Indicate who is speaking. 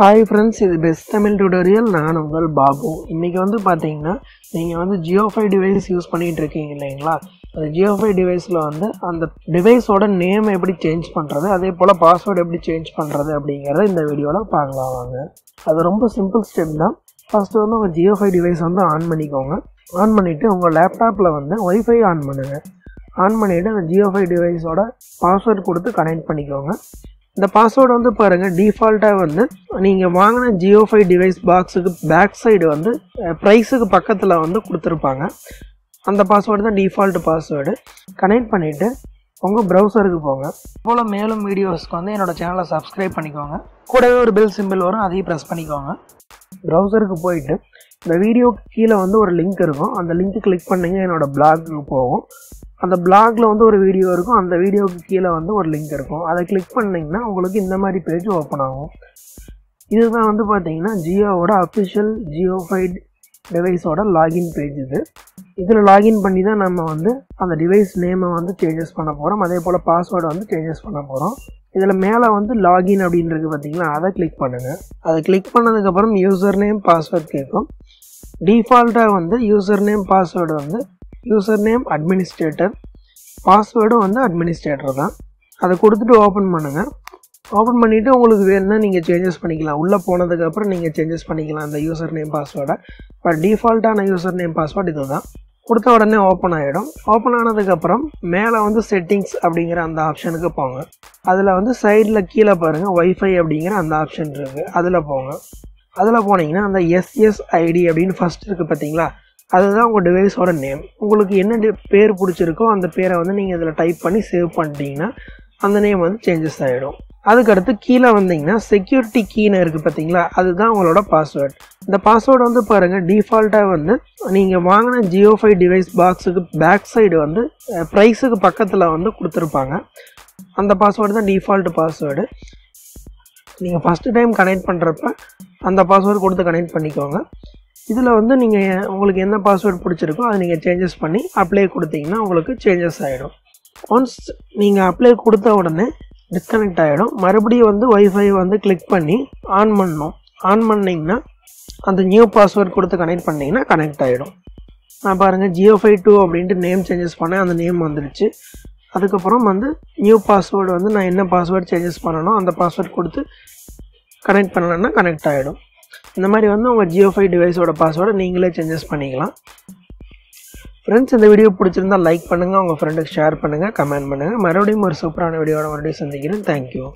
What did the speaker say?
Speaker 1: Hi friends இது best Tamil tutorial நான் உங்கள் பாபு. இன்றைக்கி வந்து பார்த்தீங்கன்னா நீங்கள் வந்து ஜியோ டிவைஸ் யூஸ் பண்ணிகிட்டு இருக்கீங்க இல்லைங்களா? அந்த ஜியோஃபை டிவைஸில் வந்து அந்த டிவைஸோட நேம் எப்படி சேஞ்ச் பண்ணுறது அதே போல் பாஸ்வேர்டு எப்படி சேஞ்ச் பண்ணுறது அப்படிங்கிறத இந்த வீடியோவில் பார்க்கலாம் வாங்க. அது ரொம்ப சிம்பிள் ஸ்டெப் தான். ஃபஸ்ட்டு வந்து உங்கள் ஜியோ ஃபைவ் டிவைஸ் வந்து ஆன் பண்ணிக்கோங்க. ஆன் பண்ணிவிட்டு உங்கள் லேப்டாப்பில் வந்து ஒய்ஃபை ஆன் பண்ணுங்கள் ஆன் பண்ணிவிட்டு அந்த ஜியோ டிவைஸோட பாஸ்வேர்டு கொடுத்து கனெக்ட் பண்ணிக்கோங்க. இந்த பாஸ்வேர்டு வந்து பாருங்கள் டிஃபால்ட்டாக வந்து நீங்கள் வாங்கின ஜியோ ஃபைவ் டிவைஸ் பாக்ஸுக்கு பேக் சைடு வந்து ப்ரைஸுக்கு பக்கத்தில் வந்து கொடுத்துருப்பாங்க. அந்த பாஸ்வேர்டு தான் டிஃபால்ட் பாஸ்வேர்டு கனெக்ட் பண்ணிவிட்டு உங்கள் ப்ரௌசருக்கு போங்க. போல் மேலும் வீடியோஸ்க்கு வந்து என்னோட சேனலை சப்ஸ்கிரைப் பண்ணிக்கோங்க. கூடவே ஒரு பெல் சிம்பிள் வரும் அதையும் ப்ரெஸ் பண்ணிக்கோங்க. ப்ரௌசருக்கு போயிட்டு இந்த வீடியோக்கு கீழே வந்து ஒரு லிங்க் இருக்கும். அந்த லிங்க்கு கிளிக் பண்ணிங்க என்னோடய பிளாக்கு போகும். அந்த பிளாகில் வந்து ஒரு வீடியோ இருக்கும். அந்த வீடியோவுக்கு கீழே வந்து ஒரு லிங்க் இருக்கும். அதை கிளிக் பண்ணிங்கன்னா உங்களுக்கு இந்த மாதிரி பேஜ் ஓப்பன் ஆகும். இதுதான் வந்து பார்த்தீங்கன்னா ஜியோவோட அஃபிஷியல் ஜியோஃபைட் டிவைஸோட லாகின் பேஜ் இது. இதில் லாகின் பண்ணி தான் நம்ம வந்து அந்த டிவைஸ் நேமை வந்து சேஞ்சஸ் பண்ண போகிறோம் அதே போல் பாஸ்வேர்டை வந்து சேஞ்சஸ் பண்ண போகிறோம் இதில் மேலே வந்து லாகின் அப்படின்றது பார்த்திங்கனா அதை கிளிக் பண்ணுங்கள் அதை கிளிக் பண்ணதுக்கப்புறம் யூசர் நேம் பாஸ்வேர்ட் கேட்கும். டிஃபால்ட்டாக வந்து யூசர் நேம் பாஸ்வேர்டு வந்து யூசர் நேம் அட்மினிஸ்ட்ரேட்டர் பாஸ்வேர்டும் வந்து அட்மினிஸ்ட்ரேட்டர் தான். அதை கொடுத்துட்டு ஓப்பன் பண்ணுங்கள் ஓப்பன் பண்ணிவிட்டு உங்களுக்கு வேணும்னா நீங்கள் சேஞ்சஸ் பண்ணிக்கலாம். உள்ளே போனதுக்கப்புறம் நீங்கள் சேஞ்சஸ் பண்ணிக்கலாம் அந்த யூசர் நேம் பாஸ்வேர்டை பட் டிஃபால்ட்டான யூசர் நேம் பாஸ்வேர்டு இது தான் கொடுத்த உடனே ஓப்பன் ஆகிடும் ஓப்பன் ஆனதுக்கப்புறம் மேலே வந்து செட்டிங்ஸ் அப்படிங்கிற அந்த ஆப்ஷனுக்கு போங்க. அதில் வந்து சைடில் கீழே பாருங்கள் ஒய்ஃபை அப்படிங்கிற அந்த ஆப்ஷன் இருக்குது அதில் போங்க. அதில் போனீங்கன்னா அந்த எஸ்எஸ்ஐடி அப்படின்னு ஃபஸ்ட் இருக்குது பார்த்தீங்களா அதுதான் உங்கள் டிவைஸோட நேம் உங்களுக்கு என்ன பேர் பிடிச்சிருக்கோ அந்த பேரை வந்து நீங்கள் இதில் டைப் பண்ணி சேவ் பண்ணிட்டீங்கன்னா அந்த நேம் வந்து சேஞ்சஸ் ஆகிடும் அதுக்கடுத்து கீழே வந்தீங்கன்னா செக்யூரிட்டி கீனு இருக்குது பார்த்தீங்களா அதுதான் உங்களோட பாஸ்வேர்டு இந்த பாஸ்வேர்டு வந்து பாருங்கள் டிஃபால்ட்டாக வந்து நீங்கள் வாங்கின ஜியோ ஃபைவ் டிவைஸ் பாக்ஸுக்கு பேக் சைடு வந்து ப்ரைஸுக்கு பக்கத்தில் வந்து கொடுத்துருப்பாங்க. அந்த பாஸ்வேர்டு தான் டிஃபால்ட் பாஸ்வேர்டு நீங்கள் ஃபஸ்ட்டு டைம் கனெக்ட் பண்ணுறப்ப அந்த பாஸ்வேர்டு கொடுத்து கனெக்ட் பண்ணிக்கோங்க. இதில் வந்து நீங்கள் உங்களுக்கு என்ன பாஸ்வேர்டு பிடிச்சிருக்கோ அதை நீங்கள் சேஞ்சஸ் பண்ணி அப்ளை கொடுத்தீங்கன்னா உங்களுக்கு சேஞ்சஸ் ஆகிடும் ஒன்ஸ் நீங்கள் அப்ளை கொடுத்த உடனே டிஸ்கனெக்ட் ஆகிடும் மறுபடியும் வந்து ஒய்ஃபை வந்து கிளிக் பண்ணி ஆன் பண்ணணும். ஆன் பண்ணிங்கன்னா அந்த நியூ பாஸ்வேர்ட் கொடுத்து கனெக்ட் பண்ணிங்கன்னா கனெக்ட் ஆகிடும் நான் பாருங்கள் ஜியோ ஃபைவ் டூ அப்படின்ட்டு நேம் சேஞ்சஸ் பண்ணேன். அந்த நேம் வந்துடுச்சு. அதுக்கப்புறம் வந்து நியூ பாஸ்வேர்டு வந்து நான் என்ன பாஸ்வேர்டு சேஞ்சஸ் பண்ணணும் அந்த பாஸ்வேர்டு கொடுத்து கனெக்ட் பண்ணலன்னா கனெக்ட் ஆகிடும் இந்த மாதிரி வந்து உங்கள் ஜியோ ஃபைவ் டிவைஸோட பாஸ்வேர்டை நீங்களே சேஞ்சஸ் பண்ணிக்கலாம். ஃப்ரெண்ட்ஸ் இந்த வீடியோ பிடிச்சிருந்தா லைக் பண்ணுங்கள் உங்கள் ஃப்ரெண்டுக்கு ஷேர் பண்ணுங்கள் கமெண்ட் பண்ணுங்கள் மறுபடியும் ஒரு சூப்பரான வீடியோட மறுபடியும் சந்திக்கிறேன். தேங்க்யூ